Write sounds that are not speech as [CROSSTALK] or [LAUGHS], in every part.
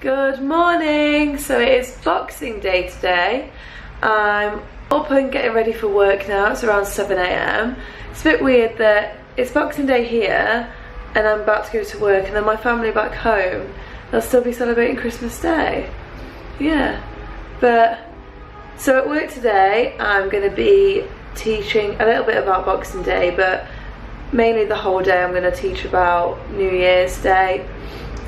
Good morning. So it is Boxing Day today. I'm up and getting ready for work now. It's around 7am. It's a bit weird that it's Boxing Day here and I'm about to go to work and then my family back home, they'll still be celebrating Christmas Day. Yeah. But, so at work today, I'm going to be teaching a little bit about Boxing Day, but mainly the whole day I'm going to teach about New Year's Day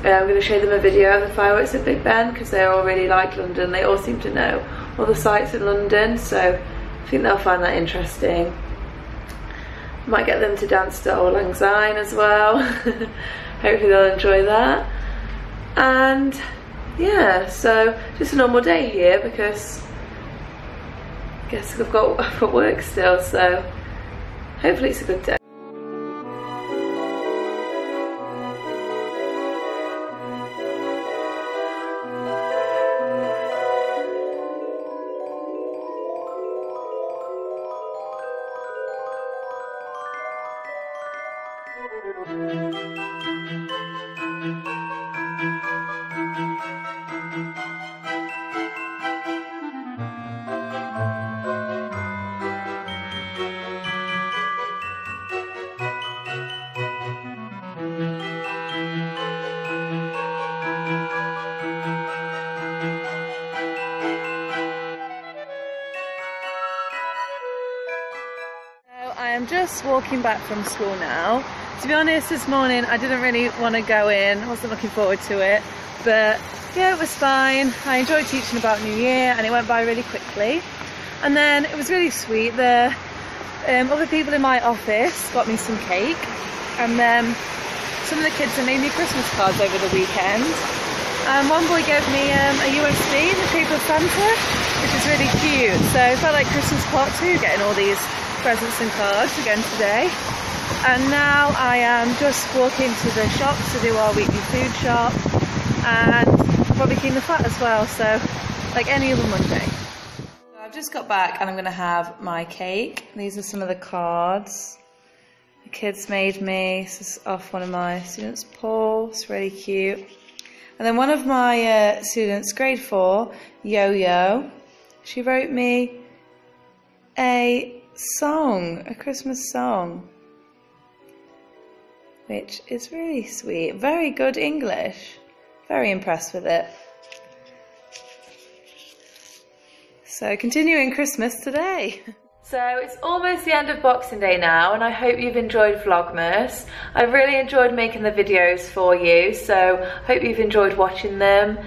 Uh, I'm going to show them a video of the fireworks at Big Ben because they all really like London. They all seem to know all the sights in London, so I think they'll find that interesting. Might get them to dance to Auld Lang Syne as well. [LAUGHS] Hopefully they'll enjoy that. And yeah, so just a normal day here because I guess I've got, [LAUGHS] I've got work still, so hopefully it's a good day. I'm just walking back from school now. To be honest, this morning I didn't really want to go in. I wasn't looking forward to it. But yeah, it was fine. I enjoyed teaching about New Year and it went by really quickly. And then it was really sweet. The um, other people in my office got me some cake. And then some of the kids have made me Christmas cards over the weekend. And one boy gave me um, a USB in the shape of Santa, which is really cute. So it felt like Christmas part two, getting all these presents and cards again today. And now I am just walking to the shops to do our weekly food shop and probably clean the flat as well, so like any other Monday. I've just got back and I'm going to have my cake. These are some of the cards the kids made me. This is off one of my students, Paul. It's really cute. And then one of my uh, students, grade four, Yo-Yo, she wrote me a song, a Christmas song, which is really sweet. Very good English. Very impressed with it. So continuing Christmas today. [LAUGHS] So it's almost the end of Boxing Day now and I hope you've enjoyed Vlogmas. I've really enjoyed making the videos for you so hope you've enjoyed watching them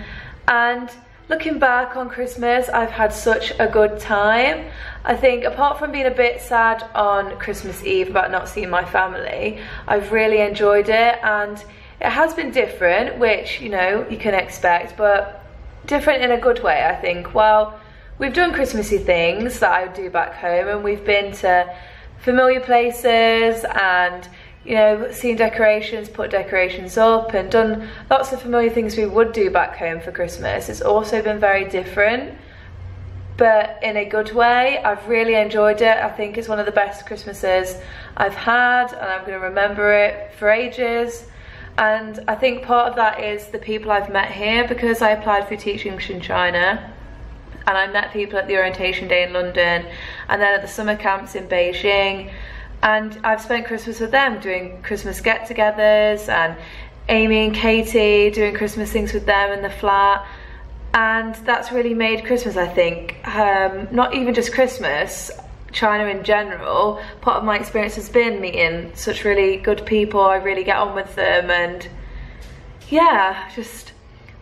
and Looking back on Christmas, I've had such a good time. I think apart from being a bit sad on Christmas Eve about not seeing my family, I've really enjoyed it and it has been different, which, you know, you can expect, but different in a good way, I think. Well, we've done Christmassy things that I do back home and we've been to familiar places and you know, seen decorations, put decorations up and done lots of familiar things we would do back home for Christmas. It's also been very different, but in a good way. I've really enjoyed it. I think it's one of the best Christmases I've had and I'm gonna remember it for ages. And I think part of that is the people I've met here because I applied for teaching English in China and I met people at the orientation day in London and then at the summer camps in Beijing and I've spent Christmas with them doing Christmas get-togethers and Amy and Katie doing Christmas things with them in the flat. And that's really made Christmas I think um, not even just Christmas China in general part of my experience has been meeting such really good people. I really get on with them and yeah just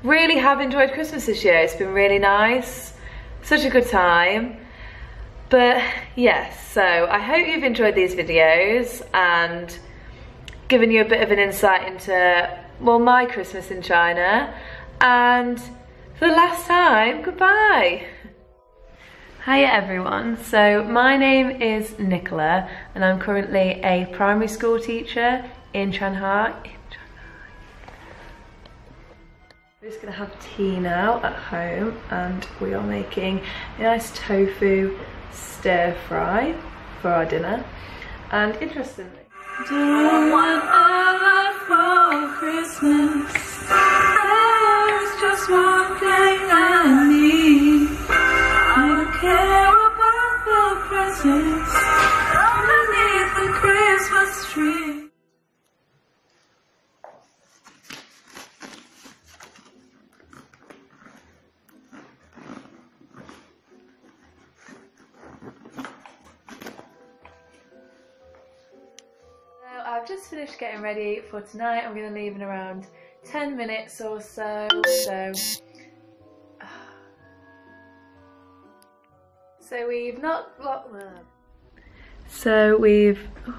really have enjoyed Christmas this year. It's been really nice. Such a good time but yes, so I hope you've enjoyed these videos and given you a bit of an insight into, well, my Christmas in China. And for the last time, goodbye. Hiya everyone, so my name is Nicola and I'm currently a primary school teacher in Shanghai. We're just gonna have tea now at home and we are making a nice tofu stir fry for our dinner. And interestingly, do I for Christmas. There's just one thing I need. I don't care about the presents underneath the Christmas tree. I've just finished getting ready for tonight. I'm going to leave in around 10 minutes or so. So, [SIGHS] so we've not. So we've. Please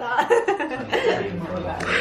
哈哈哈哈哈。[LAUGHS]